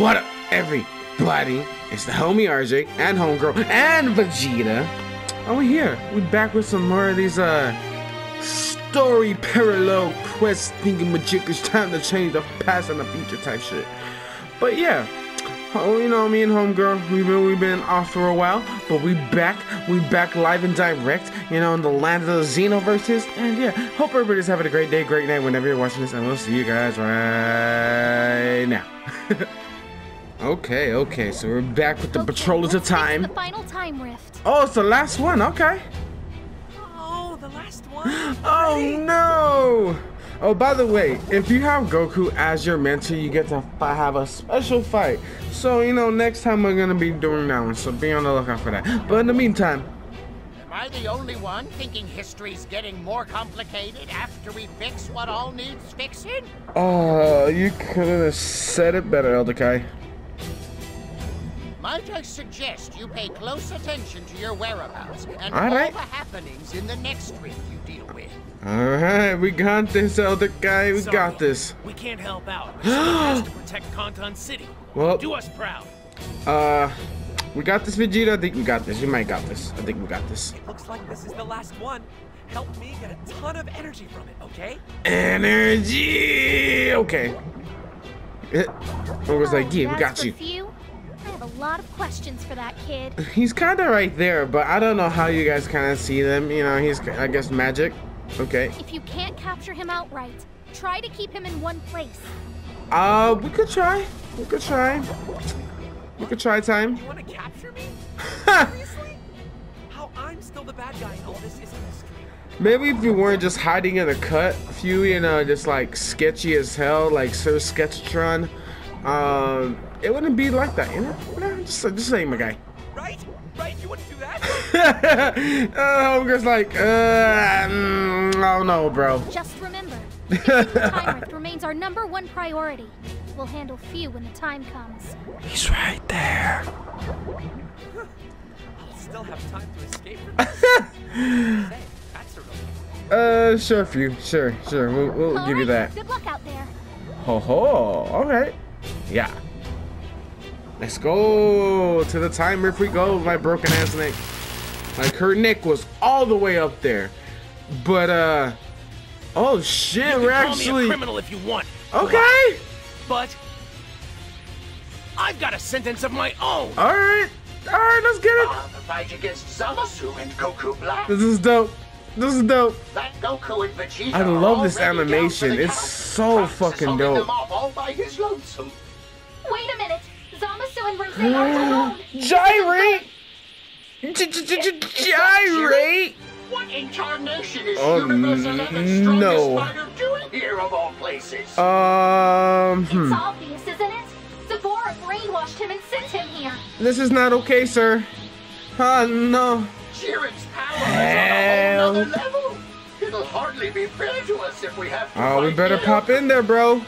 What up, everybody? It's the homie RJ and homegirl and Vegeta. Oh, we here. We back with some more of these uh story parallel quest thinking magic. It's time to change the past and the future type shit. But yeah. Oh, you know, me and homegirl, we've been we've been off for a while, but we back, we back live and direct, you know, in the land of the Xenoverses. And yeah, hope everybody's having a great day, great night whenever you're watching this, and we'll see you guys right now. okay, okay, so we're back with the Okay, Patrollers of Time. The final time rift. Oh, it's the last one, okay. Oh, the last one. Oh no! Oh, by the way, if you have Goku as your mentor, you get to have a special fight. So, you know, next time we're gonna be doing that one, so be on the lookout for that. But in the meantime, Am I the only one thinking history's getting more complicated after we fix what all needs fixing? oh, you could have said it better, Elder Kai. Might I suggest you pay close attention to your whereabouts and All all right. the happenings in the next rift you deal with? Alright, we got this, Elder Kai. we Sorry, got this. We can't help out. Someone has to protect Conton City. Well- do us proud. Uh, we got this, Vegeta. I think we got this. You might got this. I think we got this. It Looks like this is the last one. Help me get a ton of energy from it, okay? Energy! Okay. It, I was like, yeah, we got for you. Fu, I have a lot of questions for that kid. He's kind of right there, but I don't know how you guys kind of see them. You know, he's, I guess, magic. Okay. If you can't capture him outright, try to keep him in one place. Uh, we could try. We could try. We could try time. You want to capture me? Seriously? How I'm still the bad guy in all this is a mystery. Maybe if you weren't just hiding in a cut, few, you know, just like sketchy as hell, like Sir Sketchtron, um, it wouldn't be like that, you know? Just, just saying, my guy. Right? Right? You wouldn't do that? uh, Homegirl's like, uh, mm, oh no, bro. Just remember, fixing the time rift remains our number one priority. We'll handle Fu when the time comes. He's right there. I'll still have time to escape from this. Say, that's a relief. Uh, sure, few, sure, sure, we'll, we'll All give you that. Good luck out there. Ho ho, alright. Yeah. Let's go to the timer if we go, my broken ass neck. Like her neck was all the way up there. But uh oh shit, You can we're call me a actually criminal if you want. Okay. But I've got a sentence of my own. Alright. Alright, let's get it. On the fight against Zamasu and Goku Black. This is dope. This is dope. That Goku and Vegeta I love this already down for animation. the It's count. so Trunks is fucking dope. Wait a minute. Zamasu and Rose aren't alone. Gyrate! Gyrate! What incarnation is Oh, Universe 11 strongest no. fighter doing here of all places? Um, It's hmm. obvious, isn't it? Dabura brainwashed him and sent him here. This is not okay, sir. Ah, no. Jiren's power Hell. is on a whole nother level. It'll hardly be fair to us if we have to Oh, we better him. pop in there, bro.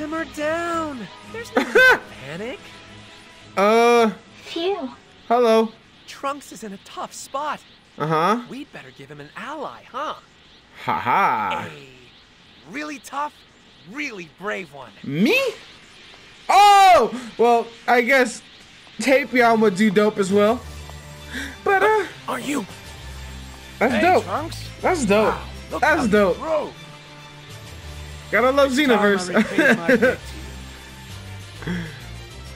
Simmer down. There's no panic. Uh, Phew. hello. Trunks is in a tough spot. Uh huh. We'd better give him an ally, huh? Haha. A really tough, really brave one. Me? Oh, well, I guess Tapion would do dope as well. But uh, Are you? that's Hey, dope. Trunks. That's dope. Look That's how you dope. Grow. Gotta love Time I repaid my Xenoverse. debt to you.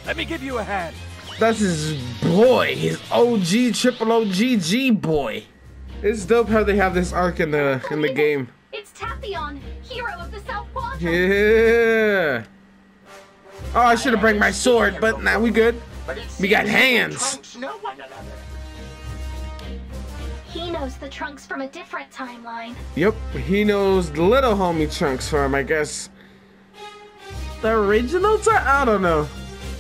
Let me give you a hand. That's his boy, his OG triple OG G boy. It's dope how they have this arc in the in the game. It's Tapion, hero of the South Quadrant. Yeah. Oh, I should have brought my sword, but now we good. But it We got seems hands. Knows the trunks from a different timeline. Yep, he knows the little homie Trunks from, I guess. The original time? I don't know.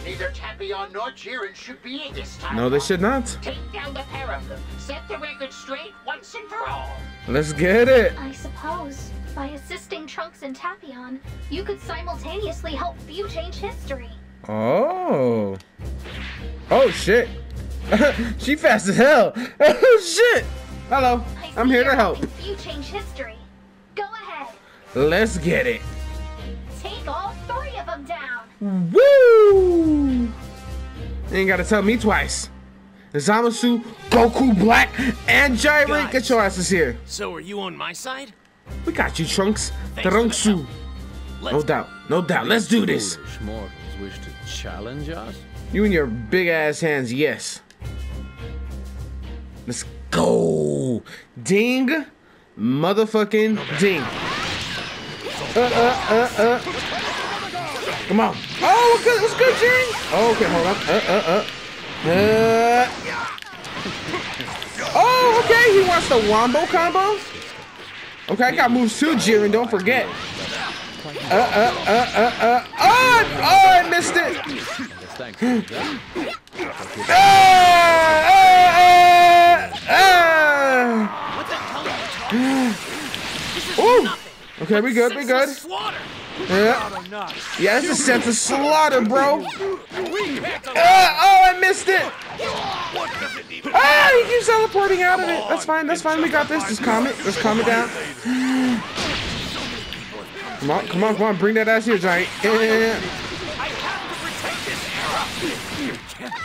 Neither Tapion nor Jiren should be in this time. No, they should not. Take down the pair of them. Set the record straight once and for all. Let's get it. I suppose, by assisting Trunks and Tapion, you could simultaneously help Fu change history. Oh. Oh, shit. she fast as hell. Oh, shit. Hello. I I'm here to help. helping Fu change history. Go ahead. Let's get it. Take all three of them down. Woo! You ain't gotta tell me twice. Zamasu, Goku Black, and Gyrate, get your asses here. So are you on my side? We got you, Trunks. Thanks the Trunksu. No doubt, no doubt. Let's do this. Mortals wish to challenge us? You and your big ass hands, yes. Let's go. Ding. Motherfucking ding. Uh, uh, uh, uh. Come on. Oh, what's good? What's good, Jing? Oh, okay, hold on. Uh, uh, uh. Uh. Oh, okay. He wants the wombo combo. Okay, I got moves too, Jiren. Don't forget. Uh, uh, uh, uh, uh. Oh, oh, I missed it. Ah, ah, ah, What the hell are you talking about? This is ah. Ooh. Okay, we good, we good. Yeah, yeah, it's a sense of slaughter, bro. Ah, oh, I missed it. Ah, he keeps teleporting out of it. That's fine, that's fine. We got this. Just calm it. Just calm it down. Come on, come on, come on. Bring that ass here, giant. Yeah.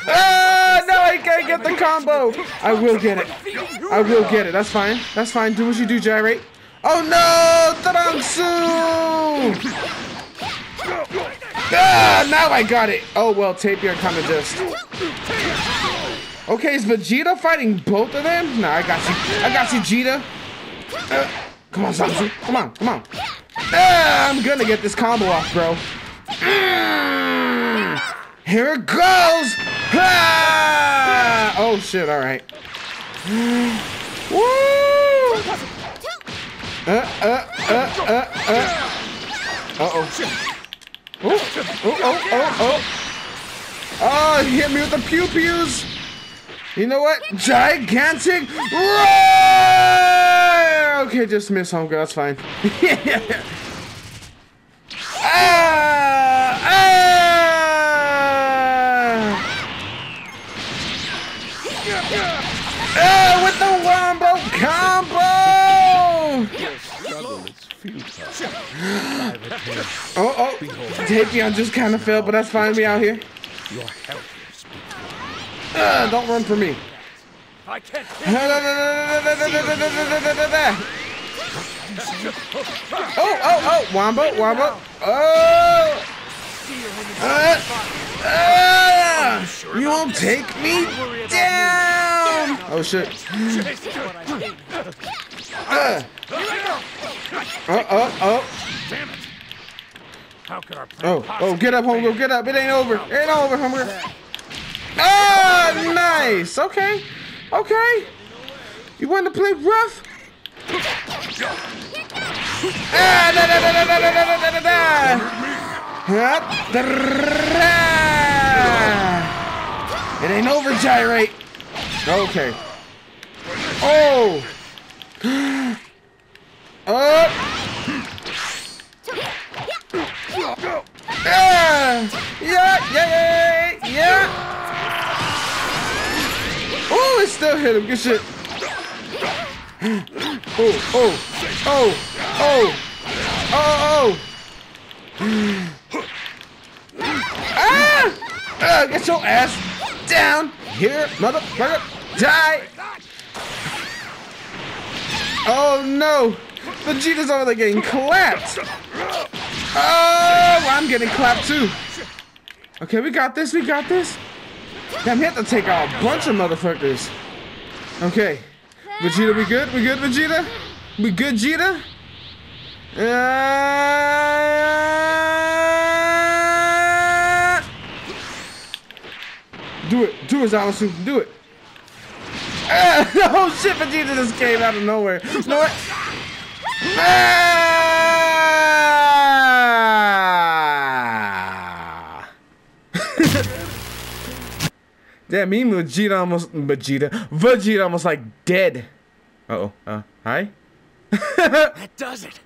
Ah, no, I can't get the combo. I will get it. I will get it. That's fine. That's fine. Do what you do, gyrate. Oh no, Trunks! Ah, now I got it. Oh well, Tapion kind of just. Okay, is Vegeta fighting both of them? Nah, I got you. I got you, Vegeta. Uh, come on, Zamasu. Come on, come on. Ah, I'm gonna get this combo off, bro. Mm. Here it goes! Ah! Oh shit, alright. Woo! Uh, uh, uh, uh, uh. Uh-oh. Oh, oh, oh, oh, oh. Oh, he hit me with the pew-pews. You know what? Gigantic roar! Okay, just miss homegirl, that's fine. ah! Ah! Oh, oh. Tapion just kind of fell, but that's fine. We out here. Your health is Uh, don't run for me. I can't. Oh, oh, oh. Wombo, wombo. Oh. Uh, uh, you won't take me down. Oh, shit. Uh, oh, oh, oh. Damn it. How could our plan Oh, oh, get up, homegirl, get up. It ain't over. It ain't over, homegirl. Ah, nice. Okay, okay. You want to play rough? Ah, da, da, da, da, da, da, da, da, da, da. It ain't over, gyrate. Okay. Oh. Oh. Yeah! Yeah! Yeah! Yeah! Yeah! Oh, it still hit him. Good shit. Oh! Oh! Oh! Oh! Oh! Oh! Ah! Ah! Get your ass down here, motherfucker! Die! Oh no! Vegeta's over there getting clapped! Oh, I'm getting clapped too. Okay, we got this. We got this. Damn, we have to take out a bunch of motherfuckers. Okay, Vegeta, we good? We good, Vegeta? We good, Vegeta? Uh... Do it. Do it, Zamasu. Do it. Uh, oh shit, Vegeta just came out of nowhere. You know what? Ah! Damn, me and Vegeta almost Vegeta Vegeta almost like dead. Uh oh. Uh hi? That does it.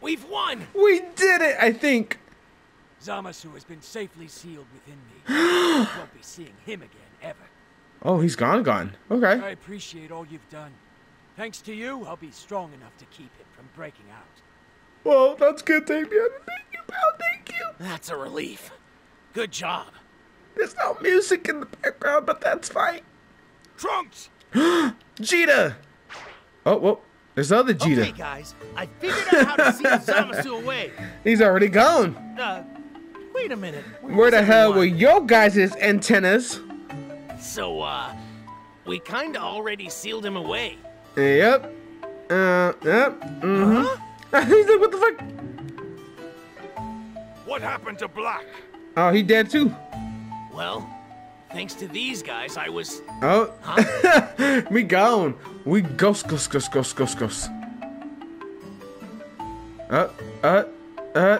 We've won. we did it, I think. Zamasu has been safely sealed within me. Won't be seeing him again, ever. Oh, he's gone gone. Okay. I appreciate all you've done. Thanks to you, I'll be strong enough to keep him from breaking out. Well, that's good, thank you. Thank you, pal, thank you. That's a relief. Good job. There's no music in the background, but that's fine. Trunks! Jita! Oh, well, there's the other Jita. Okay, guys, I figured out how to seal Zamasu away. He's already gone. Uh, wait a minute. Where the hell were your guys' antennas? So, uh, we kinda already sealed him away. Yep. Uh, yep. Mm-hmm. He's like, what the fuck? What happened to Black? Oh, he dead too. Well, thanks to these guys, I was. Oh, we gone. We ghost, ghost, ghost, ghost, ghost, ghost. Uh, uh, uh.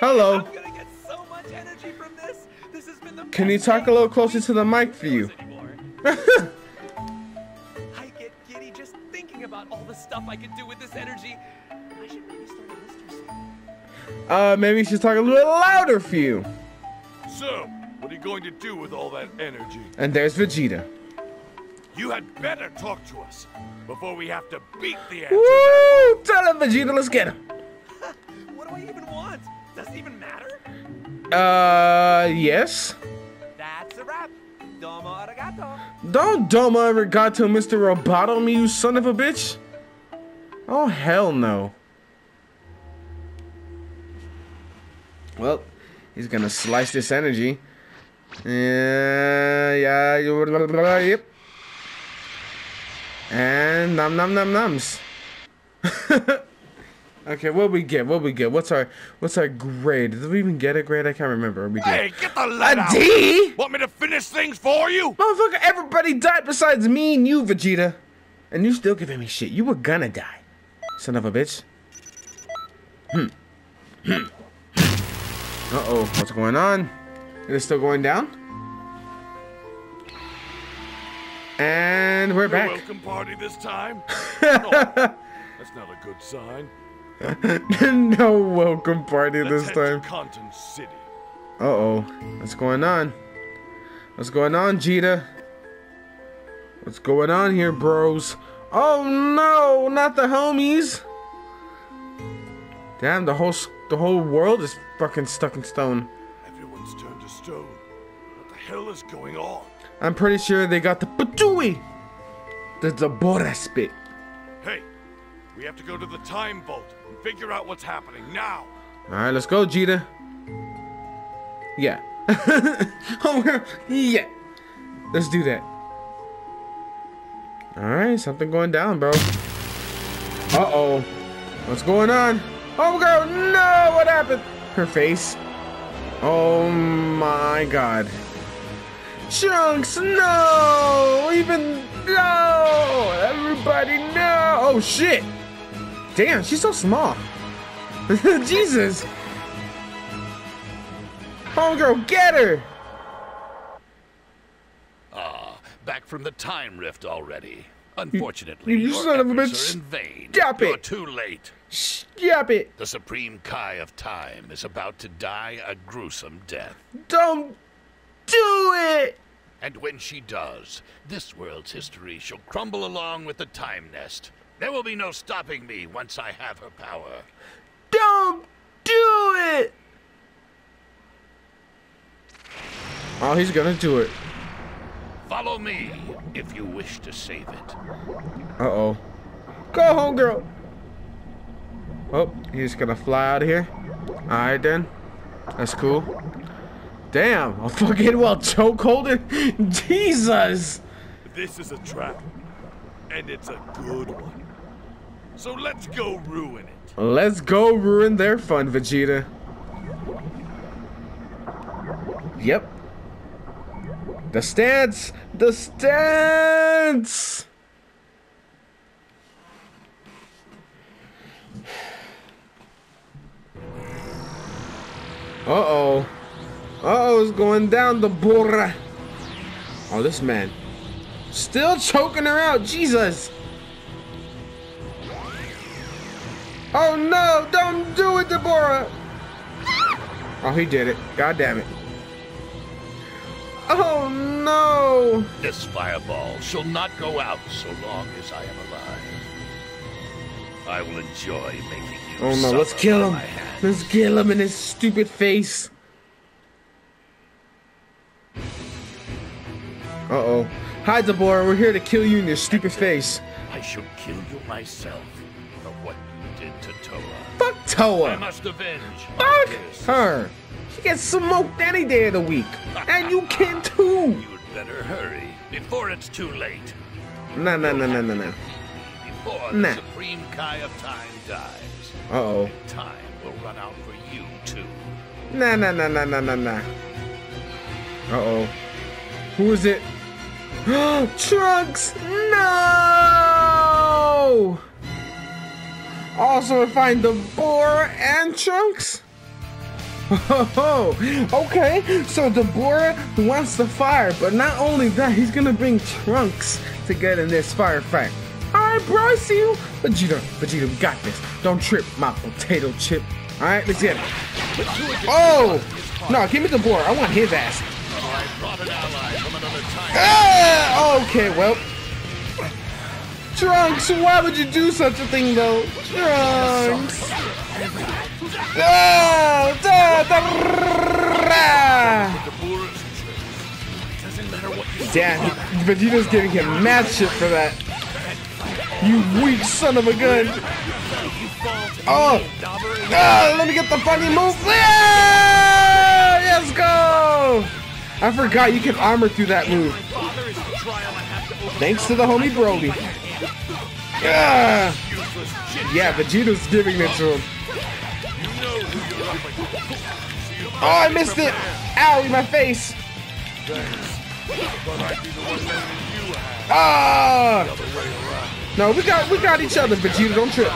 Hello. I'm gonna get so much energy from this. This has been the Can you talk a little closer to the mic for you? I get giddy just thinking about all the stuff I could do with this energy. Uh, maybe you should talk a little louder for you. So, what are you going to do with all that energy? And there's Vegeta. You had better talk to us before we have to beat the answers. Woo! Tell him, Vegeta, let's get him. What do I even want? Does it even matter? Uh, yes. That's a wrap. Domo arigato. Don't domo arigato, Mr. Roboto me, you son of a bitch. Oh, hell no. Well, he's gonna slice this energy. Yeah, yeah, yep. And num num num nums. okay, what we get? What we get? What's our what's our grade? Did we even get a grade? I can't remember. We get? Hey, get the lead A out! D? Want me to finish things for you? Motherfucker, everybody died besides me and you, Vegeta. And you still giving me shit. You were gonna die. Son of a bitch. Hmm. Hmm. Uh-oh, what's going on? It is still going down? And we're No back. welcome party this time? no, oh, that's not a good sign. no welcome party Let's this head time. to Conton City. Uh-oh. What's going on? What's going on, Jita? What's going on here, bros? Oh no, not the homies. Damn, the whole the whole world is fucking stuck in stone. Everyone's turned to stone. What the hell is going on? I'm pretty sure they got the Patui. The Dabura spit. Hey, we have to go to the time vault and figure out what's happening now. Alright, let's go, Jita. Yeah. oh, yeah. Let's do that. Alright, something going down, bro. Uh-oh. What's going on? Oh, girl, no! What happened? Her face. Oh, my God. Chunks, no! Even, no! Everybody, no! Oh, shit! Damn, she's so small. Jesus! Homegirl, get her! Ah, Back from the time rift already. Unfortunately, you your son of a bitch. in vain. You're too late. Stop it! The Supreme Kai of Time is about to die a gruesome death. Don't do it! And when she does, this world's history shall crumble along with the Time Nest. There will be no stopping me once I have her power. Don't do it! Oh, he's gonna do it. Follow me if you wish to save it. Uh-oh. Go home, girl! Oh, he's gonna fly out of here. Alright then. That's cool. Damn, a fucking well choke holder? Jesus! This is a trap, and it's a good one. So let's go ruin it. Let's go ruin their fun, Vegeta. Yep. The stance! The stance! Uh-oh. Uh-oh, it's going down the burra. Oh, this man. Still choking her out. Jesus. Oh no, don't do it, Dabura! Oh, he did it. God damn it. Oh no! This fireball shall not go out so long as I am alive. I will enjoy making Oh no, let's kill him. Let's kill him in his stupid face. Uh-oh. Hi, Dabura. We're here to kill you in your stupid face. I shall kill you myself for what you did to Towa. Fuck I Towa. must avenge Fuck her. She gets smoked any day of the week. And you can too. You'd better hurry before it's too late. No, no, no, no, no, nah. Before Nah. the Supreme Kai of Time dies. Uh-oh. Time will run out for you too. Nah, nah, nah, nah, nah, nah, nah. Uh-oh. Who is it? Trunks! No! Also, find the boar and Trunks? Oh, okay. So Dabura wants the fire, but not only that, he's gonna bring Trunks to get in this firefight. I see you. Vegeta, Vegeta, we got this. Don't trip, my potato chip. Alright, let's get it. Oh! No, give me the boar. I want his ass. Ah! Okay, well. Trunks, why would you do such a thing, though? Trunks. Ah, da, da, you Damn, Vegeta's giving him mad shit for that. You weak son of a gun. Oh! Ah, let me get the funny move. Yeah! Let's go! I forgot you can armor through that move. Thanks to the homie Brody. Ah! Yeah, Vegeta's giving it to him. Oh, I missed it! Ow, in my face! Ah! No, we got we got each other, Vegeta. Don't trip.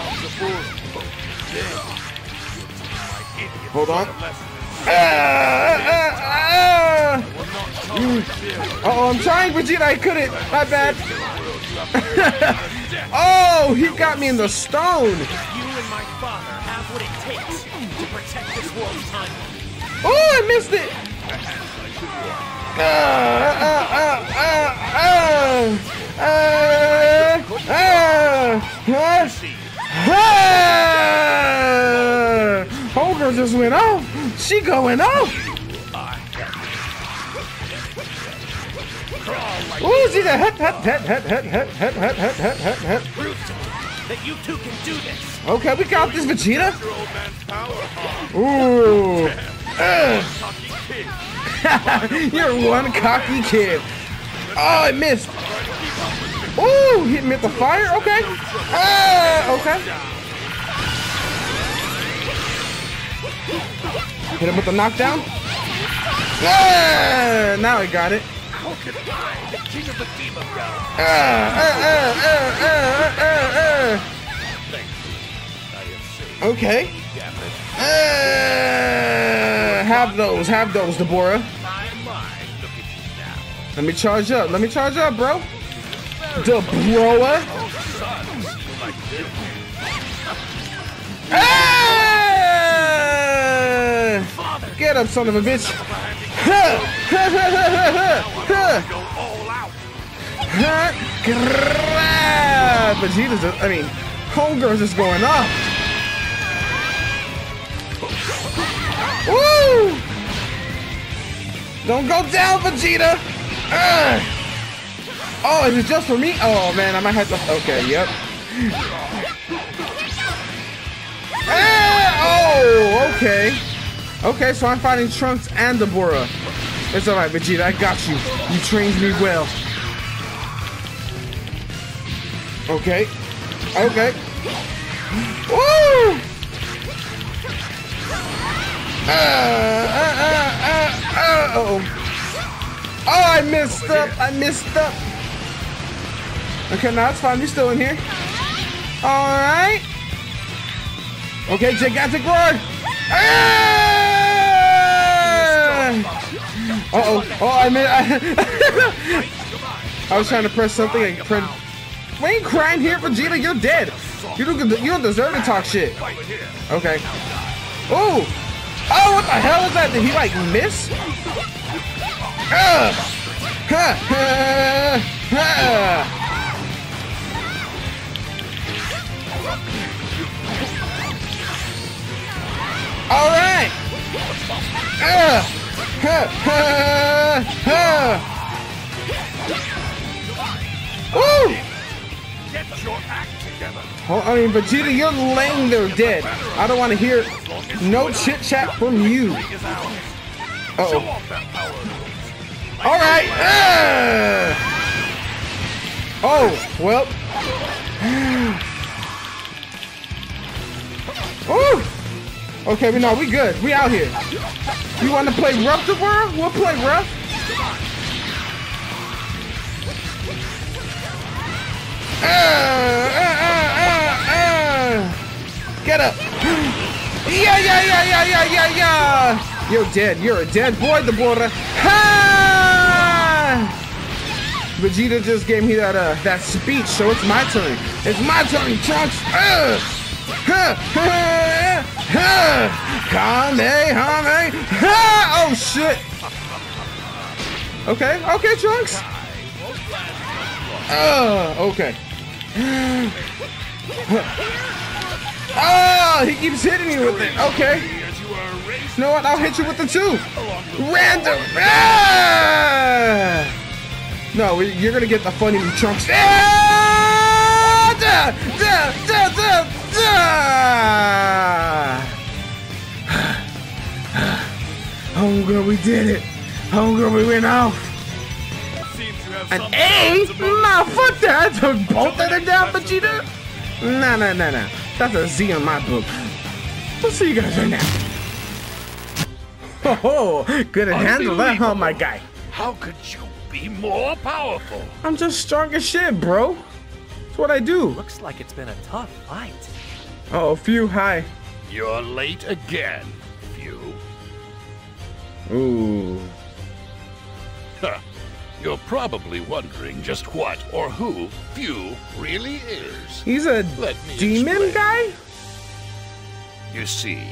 Hold on. Ah, ah, ah. Uh-oh, I'm trying, Vegeta. I couldn't. My bad. oh, he got me in the stone. Oh, I missed it. Ah, ah, ah, ah, ah, ah, ah, ah. Just went off. She going off. Ooh, see that? Hut, hut, hut, hut, hut, hut, hut, hut, hut, hut, hut, hut. That you two can do this. Okay, we got this, Vegeta. Ooh. You're one cocky kid. Oh, I missed. Ooh, hit me with the fire. Okay. Ah, okay. Hit him with the knockdown. Ah, now I got it. Ah, ah. Okay. Uh, have those, have those, Dabura. Let me charge up. Let me charge up, bro. Dabura. Ah! Get up, son of a bitch. Vegeta's, just- I mean, Homegirl's just going off. Woo! Don't go down, Vegeta! Ugh. Oh, is it just for me? Oh man, I might have to. Okay, yep. Ah, oh, okay. Okay, so I'm fighting Trunks and Dabura. It's alright, Vegeta, I got you. You trained me well. Okay. Okay. Woo! Uh, uh, uh, uh, uh, oh. Oh, I messed up. I messed up. Okay, now it's fine. We're still in here. All right. Okay, gigantic roar. Ah! Uh-oh. Oh, I mean, I, I was trying to press something. I pressed. We ain't crying here, Vegeta. You're dead. You don't. You don't deserve to talk shit. Okay. Oh. Oh, what the hell is that? Did he like miss? Ah! Ha! Ha! Ha! All right. Uh, huh, huh, huh. Woo! Get your act together. Oh, I mean, Vegeta, you're laying there dead. I don't want to hear no chit chat from you. Uh oh. off that power. All right. Uh. Oh, well. Ooh. Okay, we know we good. We out here. You want to play rough world? We'll play rough. Uh, uh, uh. Get up. Yeah, yeah, yeah, yeah, yeah, yeah, yeah. You're dead. You're a dead boy, the border. Ha! Vegeta just gave me that uh that speech, so it's my turn. It's my turn, Trunks. Uh, ha. Kamehame, ha! Oh shit. Okay, okay, Trunks. Uh, okay. Oh, he keeps hitting me with it. Okay. You know what? I'll hit you with the two. Random. Ah! No, you're gonna get the funny chunks. Ah! Da. Ah. Homegirl, we did it. Homegirl, we went off. seems An A? Nah, fuck that. I took both of them down, Vegeta. Nah, nah, nah, nah. That's a Z on my book. We'll see you guys right now. Oh, ho, good at handle that, huh, my guy? How could you be more powerful? I'm just strong as shit, bro. That's what I do. Looks like it's been a tough fight. Oh, few hi. You're late again, Fu. Ooh. Huh. You're probably wondering just what or who Fu really is. He's a demon explain. guy? You see,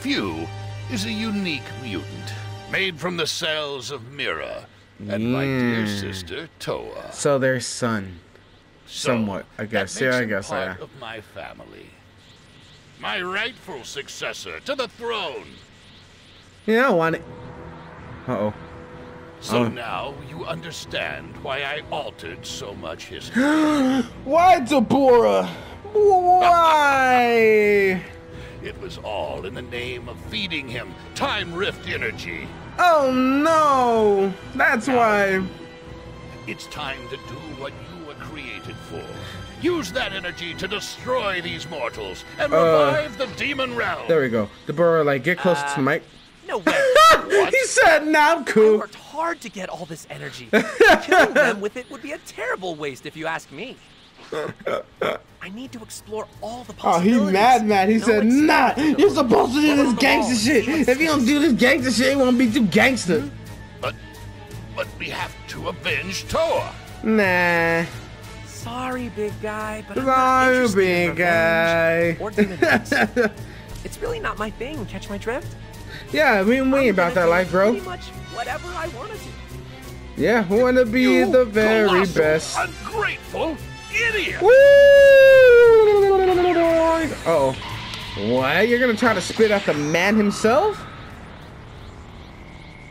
Fu is a unique mutant, made from the cells of Mira and my dear mm. sister Towa. So their son. So, Somewhat, I guess. Yeah, I guess, part yeah. of my family. My rightful successor to the throne. Yeah, I want it. Uh oh. So Oh. now you understand why I altered so much history. Why, Dabura? Why? it was all in the name of feeding him time rift energy. Oh no! That's why. It's time to do what you were created for. Use that energy to destroy these mortals and Uh, revive the demon realm. There we go. The Dabura, like, get close to the mic. No way. he said, nah, I'm I cool. worked hard to get all this energy. Killing them with it would be a terrible waste if you ask me. I need to explore all the possibilities. Oh, he possibilities. mad, mad. He No said, nah, you're supposed to do this gangster shit. See what's If you don't do this gangster shit, it won't be too gangster. But, but we have to avenge Towa. Nah. Sorry, big guy, but I'm Sorry, not interested in big guy. Or demon it's really not my thing. Catch my drift? Yeah, we, we I'm ain't about that life, bro. Pretty much whatever I want to do. Yeah, we want to be You the very colossal, best. Ungrateful idiot. Woo! Uh oh. What? You're gonna try to spit out the man himself?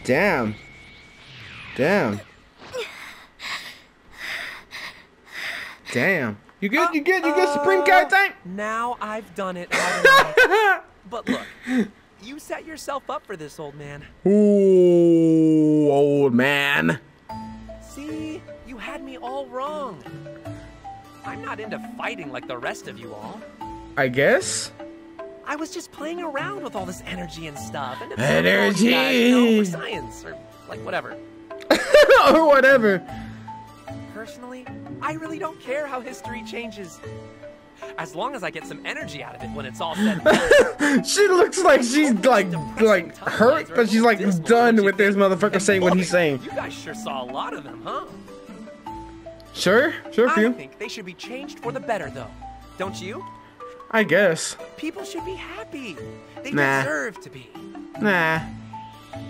Damn. Damn. Damn. You good? You good? You good, Supreme Guy Tank? Now I've done it. but look, you set yourself up for this, old man. Ooh, old man. See, you had me all wrong. I'm not into fighting like the rest of you all. I guess. I was just playing around with all this energy and stuff. And Energy. Guys, you know, for science or like whatever. or whatever. Personally, I really don't care how history changes. As long as I get some energy out of it when it's all said. She looks like she's like like hurt, but she's like done with this motherfucker saying what he's saying. You guys sure saw a lot of them, huh? Sure, sure, I few. think they should be changed for the better, though. Don't you? I guess. People should be happy. They Nah. deserve to be. Nah.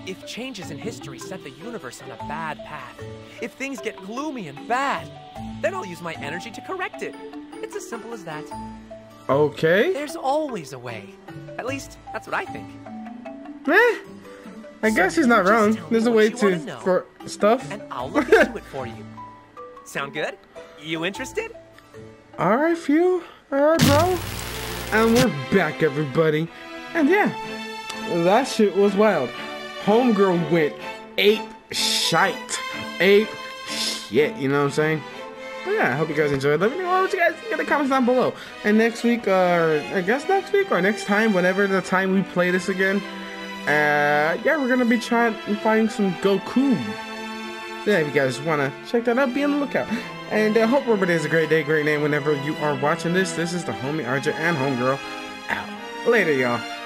If changes in history set the universe on a bad path, if things get gloomy and bad, then I'll use my energy to correct it. It's as simple as that. Okay. There's always a way. At least, that's what I think. Eh. I guess he's not wrong. There's a way to know. for stuff. And I'll look into it for you. Sound good? You interested? All right, few. All right, bro. And we're back, everybody. And yeah, that shit was wild. Homegirl went ape shite. Ape shit, you know what I'm saying? But yeah, I hope you guys enjoyed. Let me know what you guys think in the comments down below. And next week, uh, I guess next week or next time, whenever the time we play this again, uh, yeah, we're gonna be trying and finding some Goku. Yeah, if you guys wanna check that out, be on the lookout. And I uh, hope everybody has a great day, great night whenever you are watching this. This is the homie RJ and homegirl out. Later, y'all.